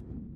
you